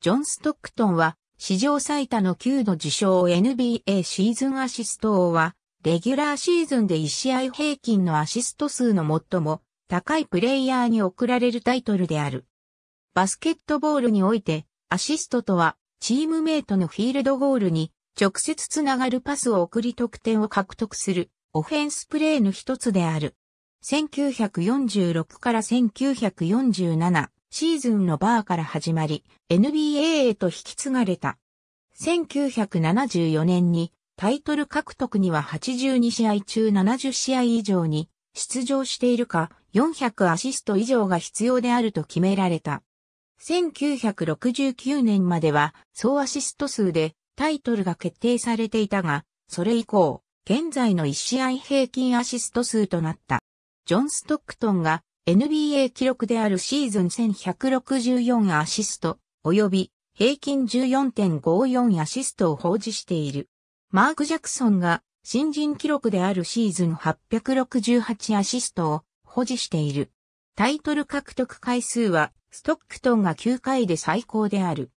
ジョン・ストックトンは史上最多の9度受賞 NBA シーズンアシスト王は、レギュラーシーズンで1試合平均のアシスト数の最も高いプレイヤーに贈られるタイトルである。バスケットボールにおいて、アシストとは、チームメイトのフィールドゴールに直接つながるパスを送り得点を獲得するオフェンスプレーの一つである。1946から1947シーズンのバーから始まり NBA へと引き継がれた。1974年にタイトル獲得には82試合中70試合以上に出場しているか400アシスト以上が必要であると決められた。1969年までは総アシスト数でタイトルが決定されていたが、それ以降、現在の1試合平均アシスト数となった。ジョン・ストックトンが NBA 記録であるシーズン1164アシスト、及び平均14.54アシストを保持している。マーク・ジャクソンが新人記録であるシーズン868アシストを保持している。タイトル獲得回数はストックトンが9回で最高である。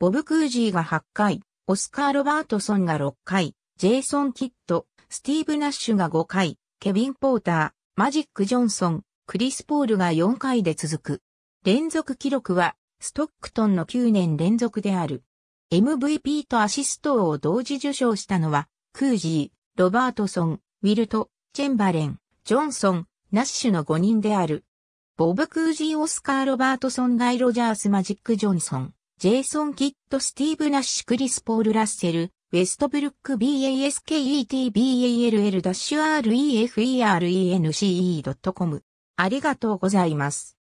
ボブ・クージーが8回、オスカー・ロバートソンが6回、ジェイソン・キッド、スティーブ・ナッシュが5回、ケビン・ポーター、マジック・ジョンソン、クリス・ポールが4回で続く。連続記録は、ストックトンの9年連続である。MVP とアシストを同時受賞したのは、クージー、ロバートソン、ウィルト、チェンバレン、ジョンソン、ナッシュの5人である。ボブ・クージー・オスカー・ロバートソン・ガイ・ロジャース・マジック・ジョンソン。ジェイソン・キッド、スティーブ・ナッシュ、クリス・ポール・ラッセル、ウェストブルック BASKETBALL-REFERENCE.com ありがとうございます。